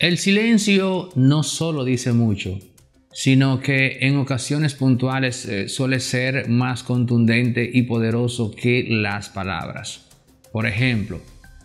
El silencio no solo dice mucho, sino que en ocasiones puntuales eh, suele ser más contundente y poderoso que las palabras. Por ejemplo,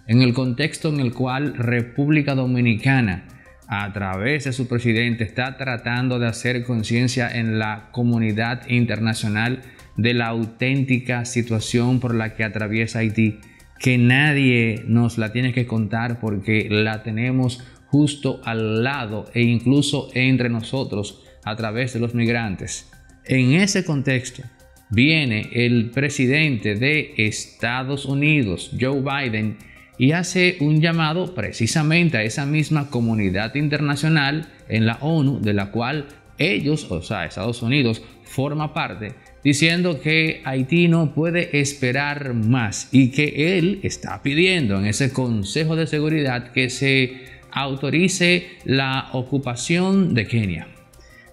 en el contexto en el cual República Dominicana, a través de su presidente, está tratando de hacer conciencia en la comunidad internacional de la auténtica situación por la que atraviesa Haití, que nadie nos la tiene que contar porque la tenemos justo al lado e incluso entre nosotros a través de los migrantes. En ese contexto viene el presidente de Estados Unidos, Joe Biden, y hace un llamado precisamente a esa misma comunidad internacional en la ONU, de la cual ellos, o sea, Estados Unidos, forma parte, diciendo que Haití no puede esperar más y que él está pidiendo en ese Consejo de Seguridad que se autorice la ocupación de Kenia.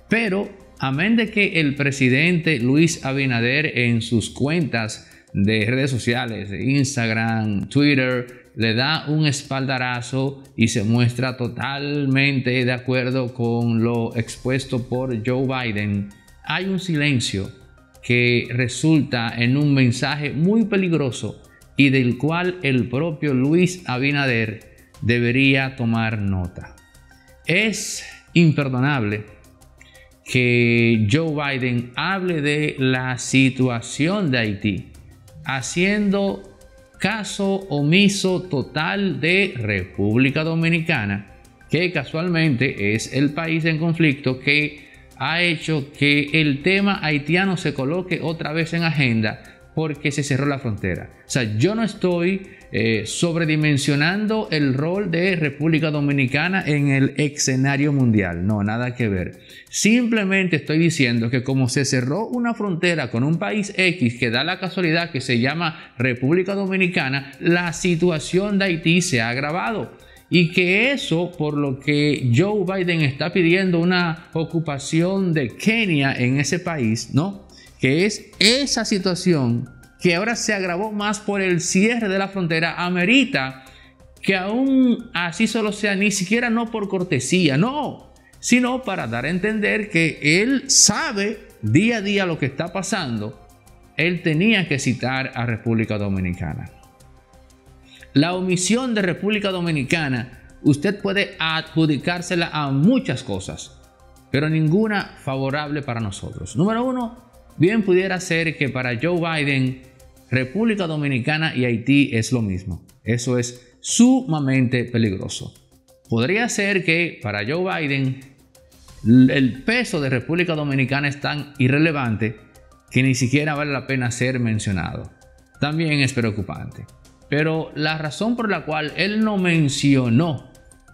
Pero, amén de que el presidente Luis Abinader en sus cuentas de redes sociales, de Instagram, Twitter, le da un espaldarazo y se muestra totalmente de acuerdo con lo expuesto por Joe Biden, hay un silencio que resulta en un mensaje muy peligroso y del cual el propio Luis Abinader debería tomar nota. Es imperdonable que Joe Biden hable de la situación de Haití, haciendo caso omiso total de República Dominicana, que casualmente es el país en conflicto que ha hecho que el tema haitiano se coloque otra vez en agenda porque se cerró la frontera. O sea, yo no estoy eh, sobredimensionando el rol de República Dominicana en el escenario mundial. No, nada que ver. Simplemente estoy diciendo que como se cerró una frontera con un país X que da la casualidad que se llama República Dominicana, la situación de Haití se ha agravado. Y que eso, por lo que Joe Biden está pidiendo una ocupación de Kenia en ese país, ¿no? Que es esa situación que ahora se agravó más por el cierre de la frontera, amerita que aún así solo sea ni siquiera no por cortesía, no, sino para dar a entender que él sabe día a día lo que está pasando, él tenía que citar a República Dominicana. La omisión de República Dominicana, usted puede adjudicársela a muchas cosas, pero ninguna favorable para nosotros. Número uno, bien pudiera ser que para Joe Biden República Dominicana y Haití es lo mismo. Eso es sumamente peligroso. Podría ser que para Joe Biden el peso de República Dominicana es tan irrelevante que ni siquiera vale la pena ser mencionado. También es preocupante. Pero la razón por la cual él no mencionó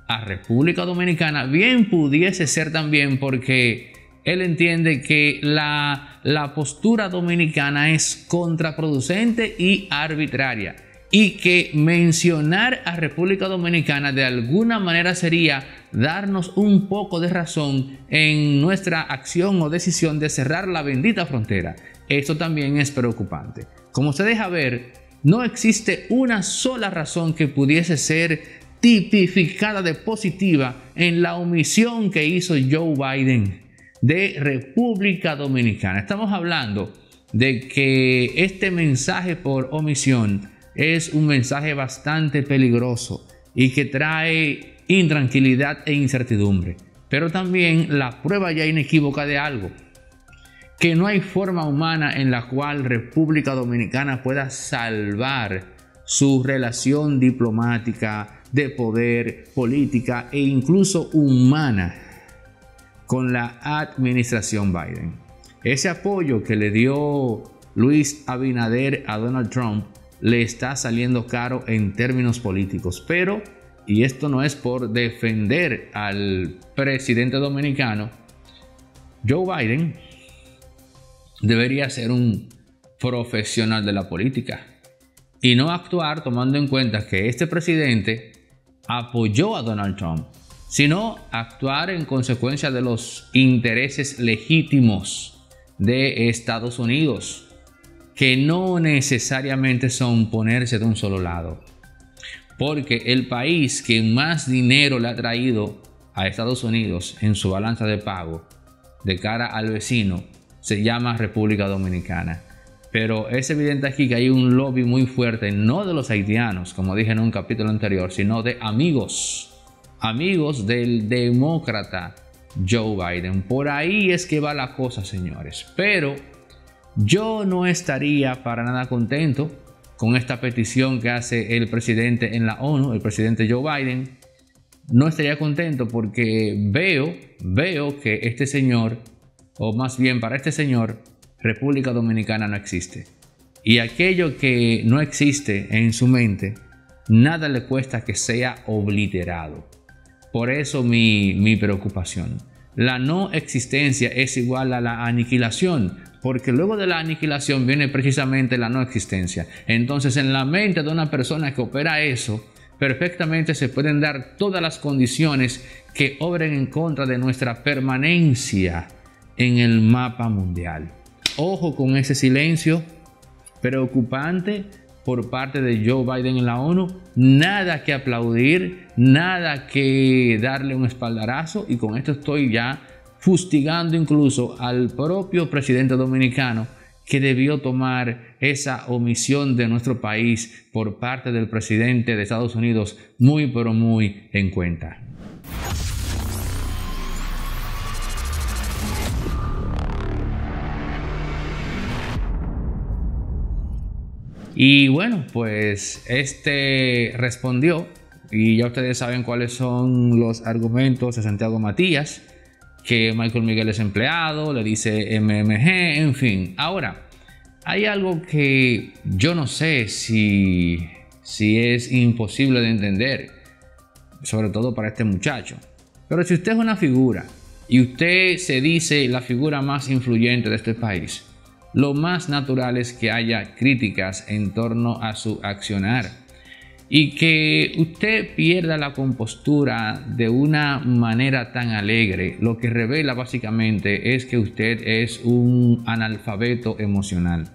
a República Dominicana bien pudiese ser también porque él entiende que la, postura dominicana es contraproducente y arbitraria y que mencionar a República Dominicana de alguna manera sería darnos un poco de razón en nuestra acción o decisión de cerrar la bendita frontera. Esto también es preocupante. Como se deja ver, no existe una sola razón que pudiese ser tipificada de positiva en la omisión que hizo Joe Biden de República Dominicana. Estamos hablando de que este mensaje por omisión es un mensaje bastante peligroso y que trae intranquilidad e incertidumbre. Pero también la prueba ya inequívoca de algo, que no hay forma humana en la cual República Dominicana pueda salvar su relación diplomática, de poder, política e incluso humana con la administración Biden. Ese apoyo que le dio Luis Abinader a Donald Trump le está saliendo caro en términos políticos, pero, y esto no es por defender al presidente dominicano, Joe Biden debería ser un profesional de la política y no actuar tomando en cuenta que este presidente apoyó a Donald Trump sino actuar en consecuencia de los intereses legítimos de Estados Unidos, que no necesariamente son ponerse de un solo lado. Porque el país que más dinero le ha traído a Estados Unidos en su balanza de pago de cara al vecino se llama República Dominicana. Pero es evidente aquí que hay un lobby muy fuerte, no de los haitianos, como dije en un capítulo anterior, sino de amigos, amigos del demócrata Joe Biden. Por ahí es que va la cosa, señores. Pero yo no estaría para nada contento con esta petición que hace el presidente en la ONU, el presidente Joe Biden. No estaría contento porque veo, veo que este señor, o más bien para este señor, República Dominicana no existe. Y aquello que no existe en su mente, nada le cuesta que sea obliterado. Por eso mi, mi preocupación. La no existencia es igual a la aniquilación, porque luego de la aniquilación viene precisamente la no existencia. Entonces en la mente de una persona que opera eso, perfectamente se pueden dar todas las condiciones que obren en contra de nuestra permanencia en el mapa mundial. Ojo con ese silencio preocupante por parte de Joe Biden en la ONU. Nada que aplaudir, nada que darle un espaldarazo. Y con esto estoy ya fustigando incluso al propio presidente dominicano que debió tomar esa omisión de nuestro país por parte del presidente de Estados Unidos muy pero muy en cuenta. Y bueno, pues este respondió y ya ustedes saben cuáles son los argumentos de Santiago Matías, que Michael Miguel es empleado, le dice MMG, en fin. Ahora, hay algo que yo no sé si, si es imposible de entender, sobre todo para este muchacho. Pero si usted es una figura y usted se dice la figura más influyente de este país, lo más natural es que haya críticas en torno a su accionar y que usted pierda la compostura de una manera tan alegre, lo que revela básicamente es que usted es un analfabeto emocional.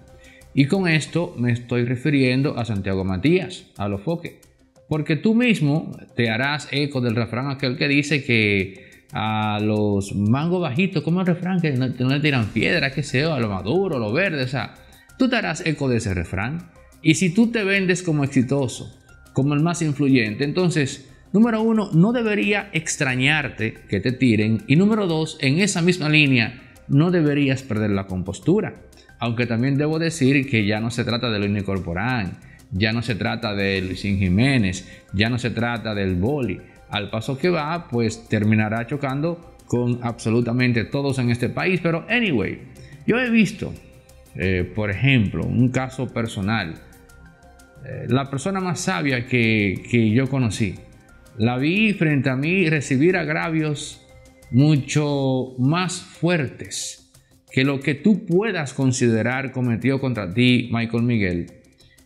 Y con esto me estoy refiriendo a Santiago Matías, a lo foque. Porque tú mismo te harás eco del refrán aquel que dice que a los mangos bajitos, como el refrán, que no, le tiran piedra, que sea, a lo maduro, a lo verde, o sea, tú te harás eco de ese refrán. Y si tú te vendes como exitoso, como el más influyente, entonces, número uno, no debería extrañarte que te tiren. Y número dos, en esa misma línea, no deberías perder la compostura. Aunque también debo decir que ya no se trata de Luis Corporán, ya no se trata de Luisín Jiménez, ya no se trata del Boli al paso que va, pues terminará chocando con absolutamente todos en este país. Pero anyway, yo he visto, eh, por ejemplo, un caso personal. Eh, la persona más sabia que, que yo conocí, la vi frente a mí recibir agravios mucho más fuertes que lo que tú puedas considerar cometió contra ti Michael Miguel.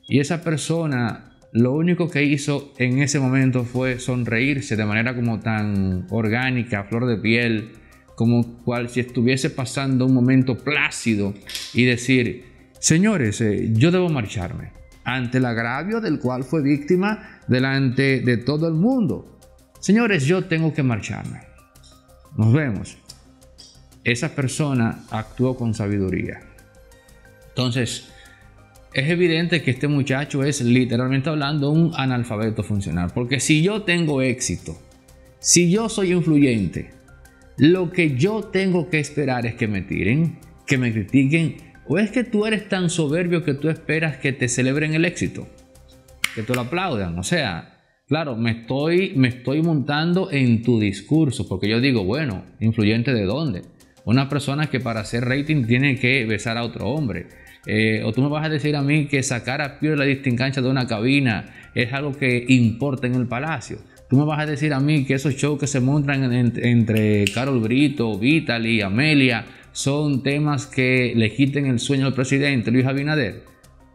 Y esa persona lo único que hizo en ese momento fue sonreírse de manera como tan orgánica, flor de piel, como cual si estuviese pasando un momento plácido y decir, señores, eh, yo debo marcharme ante el agravio del cual fue víctima delante de todo el mundo. Señores, yo tengo que marcharme. Nos vemos. Esa persona actuó con sabiduría. Entonces, es evidente que este muchacho es literalmente hablando un analfabeto funcional. Porque si yo tengo éxito, si yo soy influyente, lo que yo tengo que esperar es que me tiren, que me critiquen. ¿O es que tú eres tan soberbio que tú esperas que te celebren el éxito? Que te lo aplaudan. O sea, claro, me estoy, me estoy montando en tu discurso. Porque yo digo, bueno, influyente de dónde? Una persona que para hacer rating tiene que besar a otro hombre eh, o tú me vas a decir a mí que sacar a Pierre la distincancia de una cabina es algo que importa en el palacio. Tú me vas a decir a mí que esos shows que se montan entre Carol Brito, Vitaly, Amelia, son temas que le quiten el sueño al presidente Luis Abinader.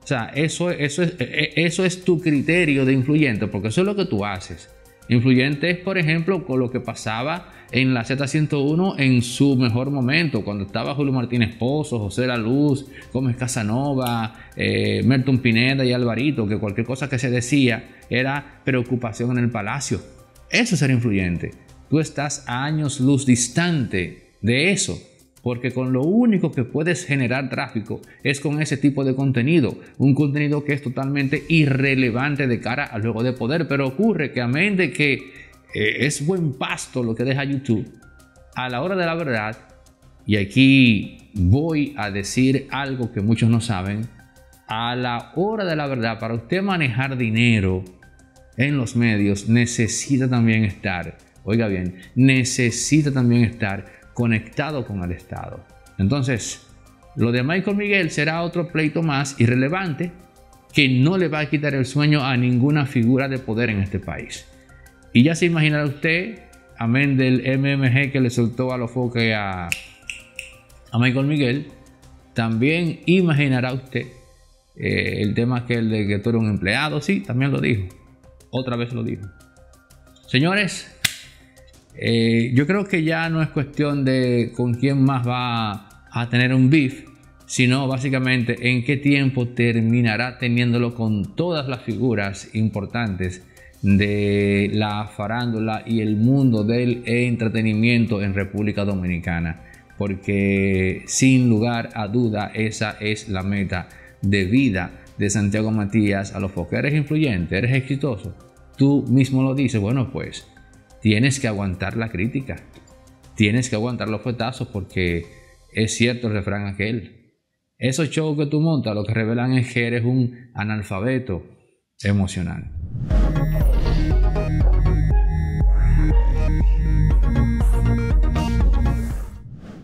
O sea, eso, eso, es, e, e, eso es tu criterio de influyente, porque eso es lo que tú haces. Influyente es, por ejemplo, con lo que pasaba en la Z101 en su mejor momento, cuando estaba Julio Martínez Pozo, José La Luz, Gómez Casanova, eh, Merton Pineda y Alvarito, que cualquier cosa que se decía era preocupación en el palacio. Eso es ser influyente. tú estás a años luz distante de eso. Porque con lo único que puedes generar tráfico es con ese tipo de contenido. Un contenido que es totalmente irrelevante de cara al juego de poder. Pero ocurre que amén de que eh, es buen pasto lo que deja YouTube, a la hora de la verdad, y aquí voy a decir algo que muchos no saben, a la hora de la verdad, para usted manejar dinero en los medios, necesita también estar, oiga bien, necesita también estar conectado con el Estado. Entonces, lo de Michael Miguel será otro pleito más irrelevante que no le va a quitar el sueño a ninguna figura de poder en este país. Y ya se imaginará usted, amén del MMG que le soltó a los foques a, a Michael Miguel, también imaginará usted eh, el tema que el de que tú eres un empleado, sí, también lo dijo. Otra vez lo dijo. Señores, eh, yo creo que ya no es cuestión de con quién más va a tener un beef, sino básicamente en qué tiempo terminará teniéndolo con todas las figuras importantes de la farándula y el mundo del entretenimiento en República Dominicana. Porque sin lugar a duda esa es la meta de vida de Santiago Matías a los que eres influyente, eres exitoso. Tú mismo lo dices, bueno pues tienes que aguantar la crítica, tienes que aguantar los fuetazos porque es cierto el refrán aquel. Esos shows que tú montas lo que revelan es que eres un analfabeto emocional.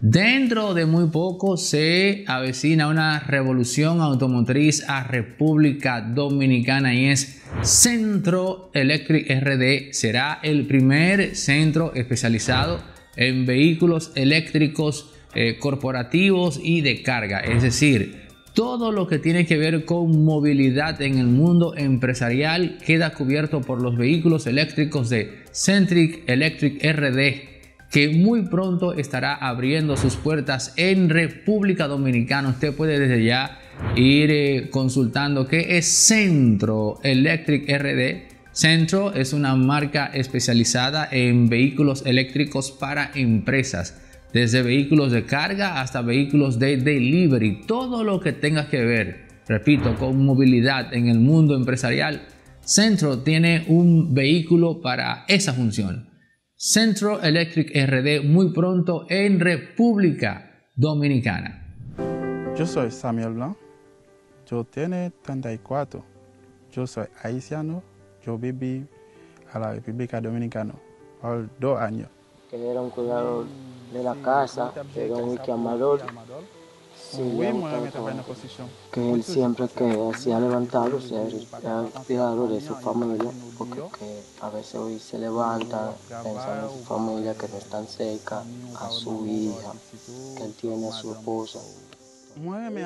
Dentro de muy poco se avecina una revolución automotriz a República Dominicana y es Centro Electric RD. Será el primer centro especializado en vehículos eléctricos eh, corporativos y de carga. Es decir, todo lo que tiene que ver con movilidad en el mundo empresarial queda cubierto por los vehículos eléctricos de Centric Electric RD que muy pronto estará abriendo sus puertas en República Dominicana. Usted puede desde ya ir eh, consultando qué es Centro Electric RD. Centro es una marca especializada en vehículos eléctricos para empresas, desde vehículos de carga hasta vehículos de delivery, todo lo que tenga que ver, repito, con movilidad en el mundo empresarial. Centro tiene un vehículo para esa función. Centro Electric RD muy pronto en República Dominicana. Yo soy Samuel Blanc, yo tengo 34, yo soy haitiano, yo viví a la República Dominicana por dos años. Que era un cuidador de la casa, era un amador Que él siempre que se ha levantado, se ha cuidado de su familia, porque a veces hoy se levanta pensando en su familia que no están cerca, a su hija, que él tiene a su esposa.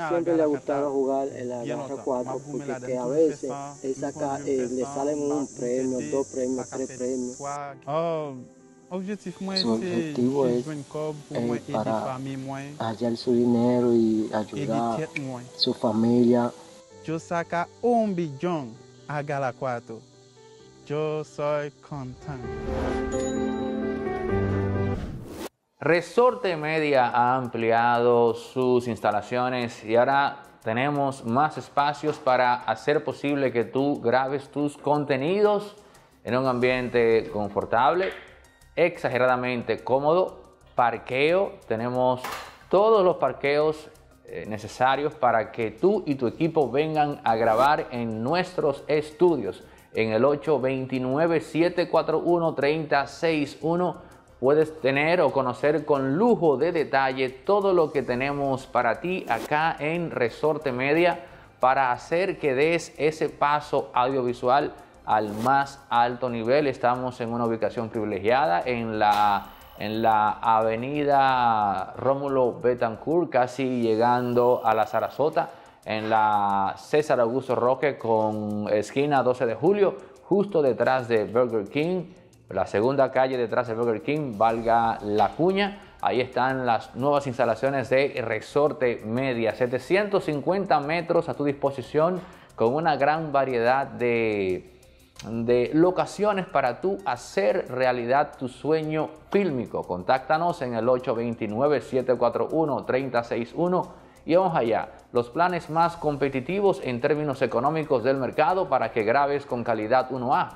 Siempre le ha gustado jugar en la garra 4 porque que a veces él saca, eh, le salen un premio, dos premios, tres premios. Su objetivo es eh, para hallar su dinero y ayudar a su familia. Yo saca un billón a Gala 4. Yo soy contento. Resorte Media ha ampliado sus instalaciones y ahora tenemos más espacios para hacer posible que tú grabes tus contenidos en un ambiente confortable exageradamente cómodo. Parqueo, tenemos todos los parqueos eh, necesarios para que tú y tu equipo vengan a grabar en nuestros estudios. En el 829-741-3061 puedes tener o conocer con lujo de detalle todo lo que tenemos para ti acá en Resorte Media para hacer que des ese paso audiovisual al más alto nivel. Estamos en una ubicación privilegiada en la, en la avenida Rómulo Betancourt, casi llegando a la Sarasota, en la César Augusto Roque con esquina 12 de julio, justo detrás de Burger King. La segunda calle detrás de Burger King, valga la cuña. Ahí están las nuevas instalaciones de Resorte Media, 750 metros a tu disposición con una gran variedad de de locaciones para tú hacer realidad tu sueño fílmico. Contáctanos en el 829-741-3061 y vamos allá. Los planes más competitivos en términos económicos del mercado para que grabes con calidad 1A.